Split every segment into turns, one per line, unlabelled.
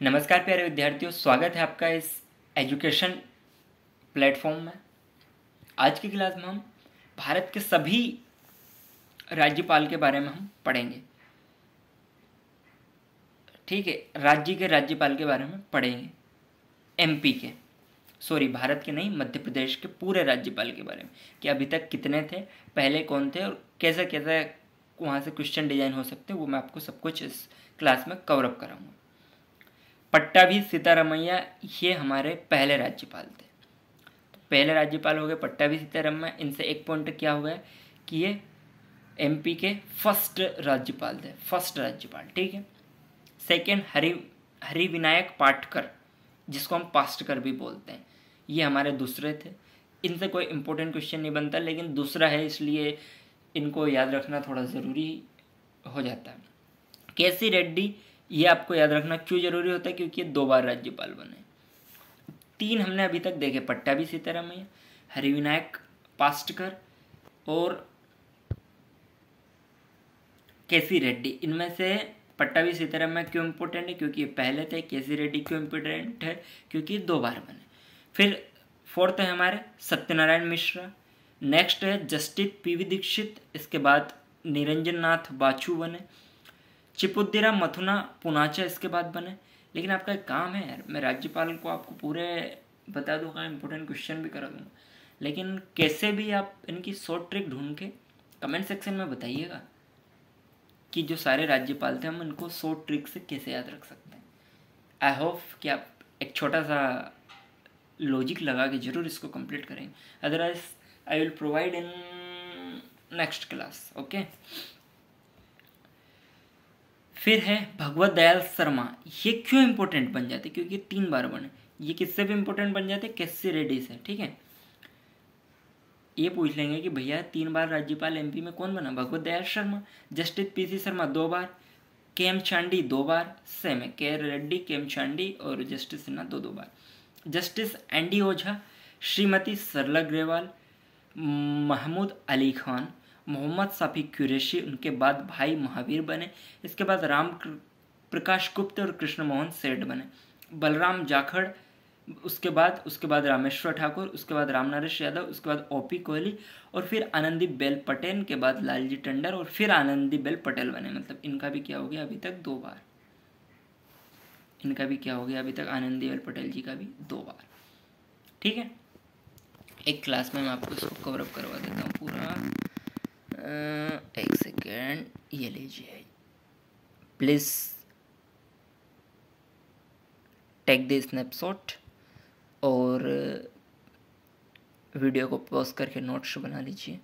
नमस्कार प्यारे विद्यार्थियों, स्वागत है आपका इस एजुकेशन प्लेटफॉर्म में। आज की क्लास में हम भारत के सभी राज्यपाल के बारे में हम पढ़ेंगे। ठीक है, राज्य के राज्यपाल के बारे में पढ़ेंगे। एमपी के सॉरी भारत के नहीं, मध्य प्रदेश के पूरे राज्यपाल के बारे में, कि अभी तक कितने थे, पहले कौन थे और कैसे कैसे वहाँ से क्वेश्चन डिज़ाइन हो सकते हैं, वो मैं आपको सब कुछ इस क्लास में कवरअप कराऊँगा। पट्टाभी सीतारमैया ये हमारे पहले राज्यपाल थे। तो पहले राज्यपाल हो गए पट्टाभी सीतारमैया। इनसे एक पॉइंट क्या हुआ है कि ये एमपी के फ़र्स्ट राज्यपाल थे फ़र्स्ट राज्यपाल, ठीक है? सेकेंड हरि हरि विनायक पाटकर, जिसको हम पास्टकर भी बोलते हैं, ये हमारे दूसरे थे। इनसे कोई इंपॉर्टेंट क्वेश्चन नहीं बनता, लेकिन दूसरा है, इसलिए इनको याद रखना थोड़ा ज़रूरी हो जाता है। केसी रेड्डी ये आपको याद रखना क्यों ज़रूरी होता है? क्योंकि ये दो बार राज्यपाल बने। तीन हमने अभी तक देखे पट्टाभी सीतारामैया, हरिविनायक पास्टकर और केसी रेड्डी। इनमें से पट्टा पट्टाभी सीतारामैया क्यों इम्पोर्टेंट है? क्योंकि ये पहले थे, केसी रेड्डी क्यों इम्पोर्टेंट है? क्योंकि दो बार बने। फिर फोर्थ है हमारे सत्यनारायण मिश्रा। नेक्स्ट है जस्टिस पीवी दीक्षित। इसके बाद निरंजन नाथ बाछू बने। चिपुद्दीरा मथुना पुनाचा इसके बाद बने। लेकिन आपका एक काम है यार, मैं राज्यपाल को आपको पूरे बता दूँगा इंपॉर्टेंट क्वेश्चन भी करा दूँगा। लेकिन कैसे भी आप इनकी शॉर्ट ट्रिक ढूंढ के कमेंट सेक्शन में बताइएगा कि जो सारे राज्यपाल थे, हम इनको शॉर्ट ट्रिक से कैसे याद रख सकते हैं। आई होप कि आप एक छोटा सा लॉजिक लगा के ज़रूर इसको कंप्लीट करेंगे otherwise I will provide in next class okay फिर है भगवत दयाल शर्मा। ये क्यों इंपॉर्टेंट बन जाते? क्योंकि ये तीन बार बने। ये किससे भी इंपॉर्टेंट बन जाते? कैसे रेड्डी से, ठीक है? ये पूछ लेंगे कि भैया, तीन बार राज्यपाल एमपी में कौन बना? Bhagwat Dayal Sharma, justice P C Sharma दो बार के एम चांडी दो बार सेम है। के रेड्डी के एम चांडी और जस्टिस सिन्हा दो दो बार। Justice N D Ojha Shrimati Sarla Grewal, Mahmood Ali Khan Mohammad Safi Qureshi, उनके बाद भाई महावीर बने। इसके बाद राम प्रकाश गुप्त और कृष्ण मोहन सेठ बने। बलराम जाखड़, उसके बाद उसके बाद रामेश्वर ठाकुर, उसके बाद राम नरेश यादव, उसके बाद ओपी कोहली और फिर आनंदी बेल पटेल, के बाद लालजी टंडर और फिर आनंदी बेल पटेल बने। मतलब इनका भी क्या हो गया अभी तक? दो बार। इनका भी क्या हो गया अभी तक? आनंदी बेल पटेल जी का भी दो बार। ठीक है? एक क्लास में मैं आपको इसको कवरअप करवा देता हूँ पूरा। एक सेकेंड, ये लीजिए। प्लीज़ टेक द स्नैपशॉट और वीडियो को पॉज करके नोट्स बना लीजिए।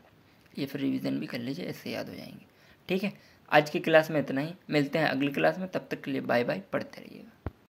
या फिर रिवीजन भी कर लीजिए, ऐसे याद हो जाएँगे। ठीक है? आज की क्लास में इतना ही। मिलते हैं अगली क्लास में। तब तक के लिए बाय बाय पढ़ते रहिएगा।